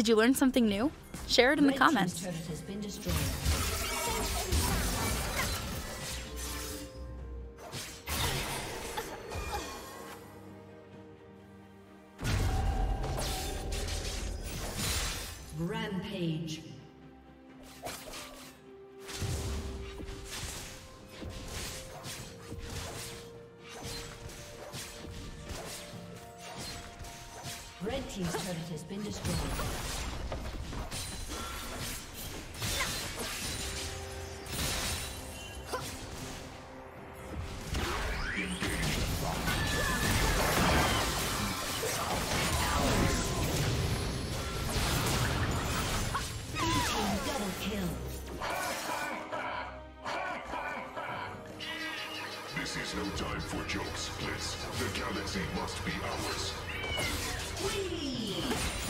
Did you learn something new? Share it in the comments. turret has been destroyed. Rampage. Team's turret has been destroyed. This is no time for jokes, Blitz. The galaxy must be ours. Whee!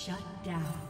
Shut down.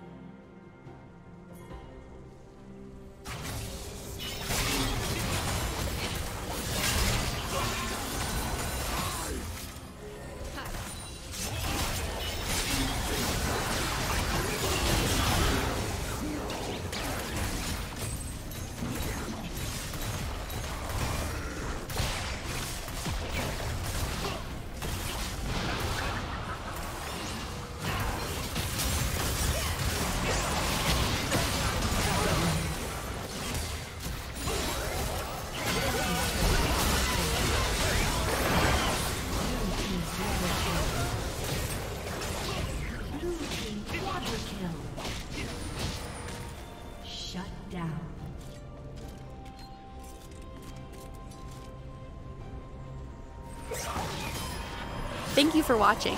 Shut down. Thank you for watching.